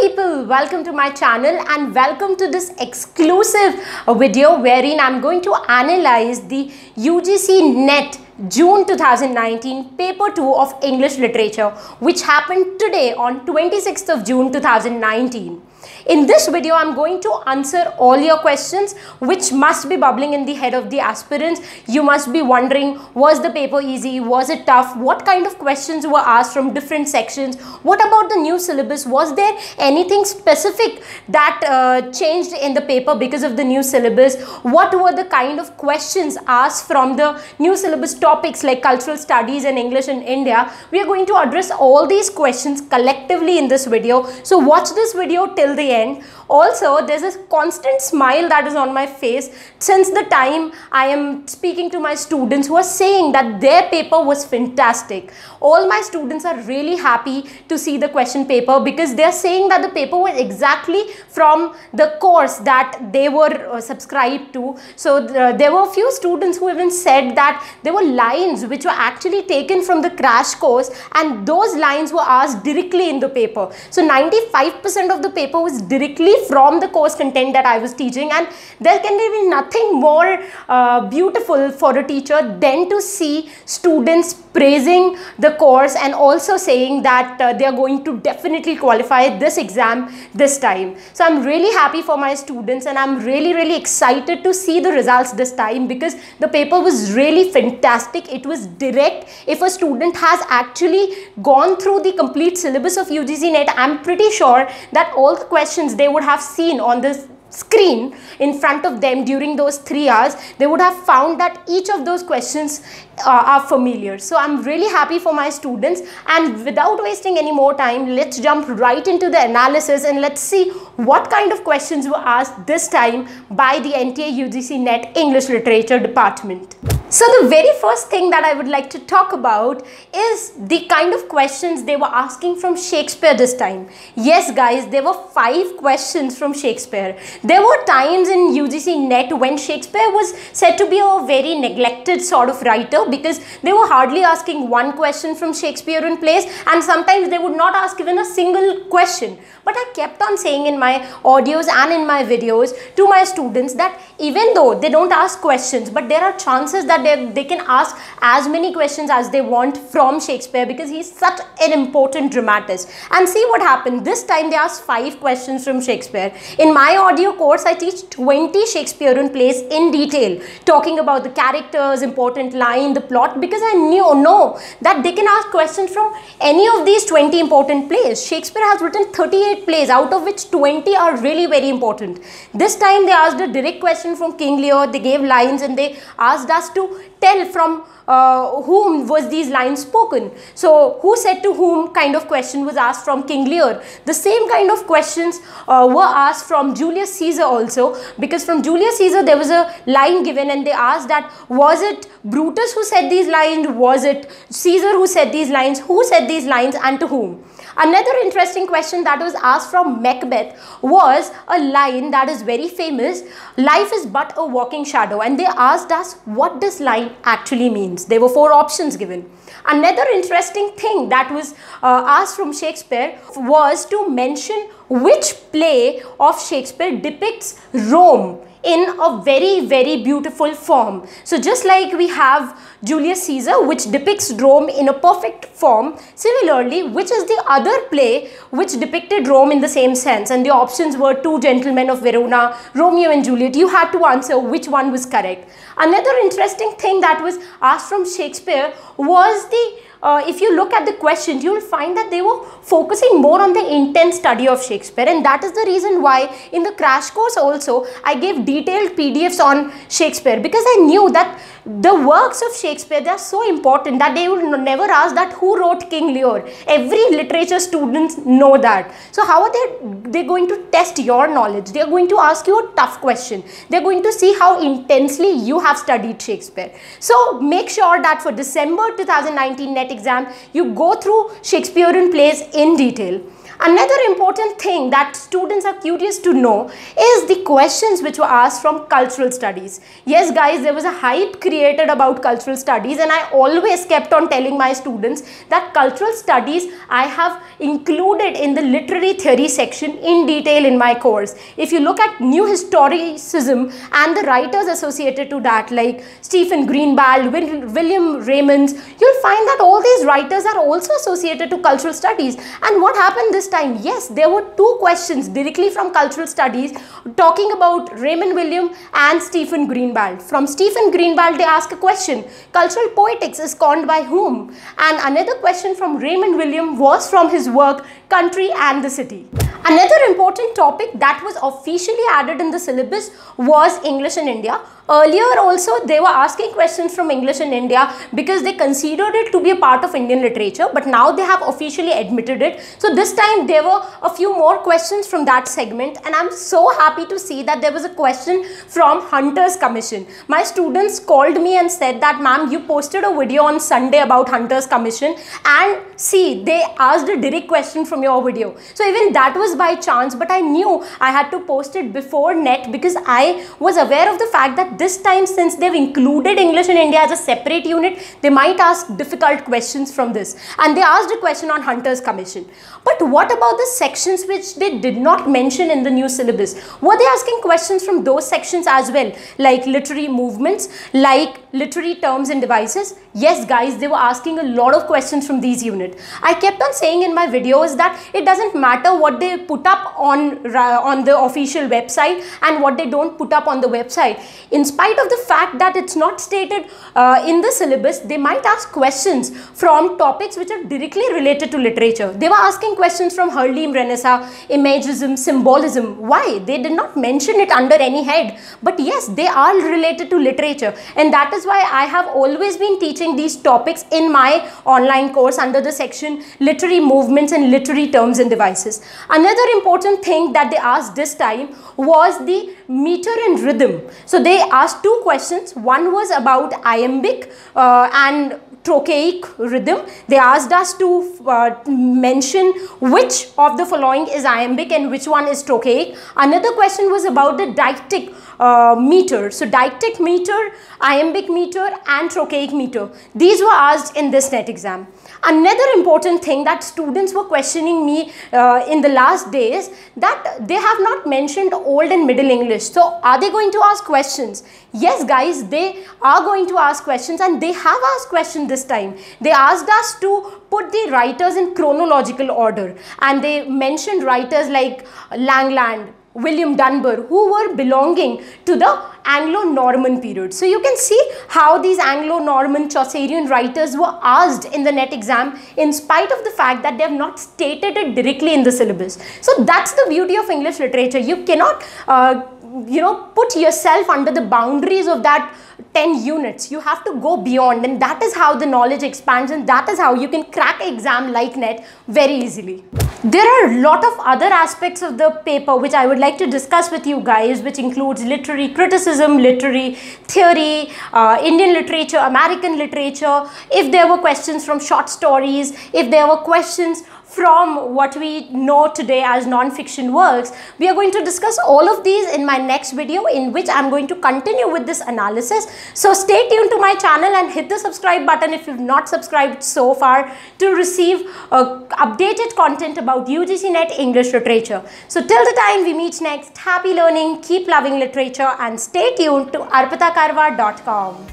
people, welcome to my channel and welcome to this exclusive video wherein I'm going to analyze the UGC NET June 2019 paper 2 of English literature which happened today on 26th of June 2019. In this video, I'm going to answer all your questions which must be bubbling in the head of the aspirants. You must be wondering, was the paper easy? Was it tough? What kind of questions were asked from different sections? What about the new syllabus? Was there anything specific that uh, changed in the paper because of the new syllabus? What were the kind of questions asked from the new syllabus topics like cultural studies and English in India? We are going to address all these questions collectively in this video. So watch this video till the end. Also, there's a constant smile that is on my face since the time I am speaking to my students who are saying that their paper was fantastic. All my students are really happy to see the question paper because they're saying that the paper was exactly from the course that they were uh, subscribed to. So uh, there were a few students who even said that there were lines which were actually taken from the crash course and those lines were asked directly in the paper. So 95% of the paper was directly from the course content that I was teaching and there can be nothing more uh, beautiful for a teacher than to see students praising the course and also saying that uh, they are going to definitely qualify this exam this time. So I'm really happy for my students and I'm really really excited to see the results this time because the paper was really fantastic. It was direct. If a student has actually gone through the complete syllabus of UGC NET, I'm pretty sure that all questions they would have seen on this screen in front of them during those three hours, they would have found that each of those questions uh, are familiar. So I'm really happy for my students and without wasting any more time, let's jump right into the analysis and let's see what kind of questions were asked this time by the NTA UGC NET English Literature Department. So the very first thing that I would like to talk about is the kind of questions they were asking from Shakespeare this time. Yes guys, there were five questions from Shakespeare. There were times in UGC NET when Shakespeare was said to be a very neglected sort of writer because they were hardly asking one question from Shakespeare in plays and sometimes they would not ask even a single question. But I kept on saying in my audios and in my videos to my students that even though they don't ask questions but there are chances that they, they can ask as many questions as they want from Shakespeare because he's such an important dramatist. And see what happened. This time they asked five questions from Shakespeare. In my audio course, I teach 20 Shakespearean plays in detail, talking about the characters, important line, the plot, because I knew, know that they can ask questions from any of these 20 important plays. Shakespeare has written 38 plays, out of which 20 are really very important. This time they asked a direct question from King Lear, they gave lines and they asked us to tell from uh, whom was these lines spoken. So who said to whom kind of question was asked from King Lear. The same kind of questions uh, were asked from Julius Caesar also because from Julius Caesar there was a line given and they asked that was it Brutus who said these lines, was it Caesar who said these lines, who said these lines and to whom. Another interesting question that was asked from Macbeth was a line that is very famous, life is but a walking shadow and they asked us what this line actually means. There were four options given. Another interesting thing that was uh, asked from Shakespeare was to mention which play of Shakespeare depicts Rome in a very very beautiful form. So just like we have Julius Caesar which depicts Rome in a perfect form, similarly which is the other play which depicted Rome in the same sense and the options were Two Gentlemen of Verona, Romeo and Juliet. You had to answer which one was correct. Another interesting thing that was asked from Shakespeare was the uh, if you look at the questions, you will find that they were focusing more on the intense study of Shakespeare and that is the reason why in the crash course also I gave detailed PDFs on Shakespeare because I knew that the works of Shakespeare they are so important that they would never ask that who wrote King Lear. Every literature students know that. So how are they they going to test your knowledge? They are going to ask you a tough question. They are going to see how intensely you have studied Shakespeare. So make sure that for December 2019 NET exam you go through Shakespearean plays in detail. Another important thing that students are curious to know is the questions which were asked from cultural studies. Yes guys, there was a hype created about cultural studies and I always kept on telling my students that cultural studies I have included in the literary theory section in detail in my course. If you look at new historicism and the writers associated to that like Stephen Greenblatt, William Raymonds, you'll find that all these writers are also associated to cultural studies. And what happened this time? Yes, there were two questions directly from cultural studies talking about Raymond William and Stephen Greenblatt. From Stephen Greenblatt, they ask a question, cultural poetics is conned by whom? And another question from Raymond William was from his work, Country and the City. Another important topic that was officially added in the syllabus was English in India Earlier also they were asking questions from English in India because they considered it to be a part of Indian literature but now they have officially admitted it. So this time there were a few more questions from that segment and I'm so happy to see that there was a question from Hunters Commission. My students called me and said that ma'am you posted a video on Sunday about Hunters Commission and see they asked a direct question from your video. So even that was by chance but I knew I had to post it before net because I was aware of the fact that this time since they've included English in India as a separate unit, they might ask difficult questions from this. And they asked a question on Hunter's Commission. But what about the sections which they did not mention in the new syllabus? Were they asking questions from those sections as well? Like literary movements, like literary terms and devices? Yes guys, they were asking a lot of questions from these units. I kept on saying in my videos that it doesn't matter what they put up on, on the official website and what they don't put up on the website. In spite of the fact that it's not stated uh, in the syllabus, they might ask questions from topics which are directly related to literature. They were asking questions from Harlem Renaissance, Imagism, Symbolism. Why? They did not mention it under any head. But yes, they are related to literature. And that is why I have always been teaching these topics in my online course under the section Literary Movements and Literary Terms and Devices. Another important thing that they asked this time was the meter and rhythm. So they asked two questions. One was about iambic uh, and trochaic rhythm. They asked us to uh, mention which of the following is iambic and which one is trochaic. Another question was about the dactylic uh, meter. So dactylic meter, iambic meter and trochaic meter. These were asked in this net exam. Another important thing that students were questioning me uh, in the last days that they have not mentioned Old and Middle English. So are they going to ask questions? Yes guys, they are going to ask questions and they have asked questions this time. They asked us to put the writers in chronological order and they mentioned writers like Langland, William Dunbar who were belonging to the Anglo-Norman period. So you can see how these Anglo-Norman Chaucerian writers were asked in the NET exam in spite of the fact that they have not stated it directly in the syllabus. So that's the beauty of English literature. You cannot uh, you know put yourself under the boundaries of that 10 units you have to go beyond and that is how the knowledge expands and that is how you can crack exam like net very easily there are a lot of other aspects of the paper which I would like to discuss with you guys which includes literary criticism, literary theory, uh, Indian literature, American literature, if there were questions from short stories, if there were questions from what we know today as non-fiction works. We are going to discuss all of these in my next video in which I'm going to continue with this analysis. So stay tuned to my channel and hit the subscribe button if you've not subscribed so far to receive uh, updated content about UGC NET English literature. So till the time we meet next, happy learning, keep loving literature and stay tuned to arpitakarwa.com.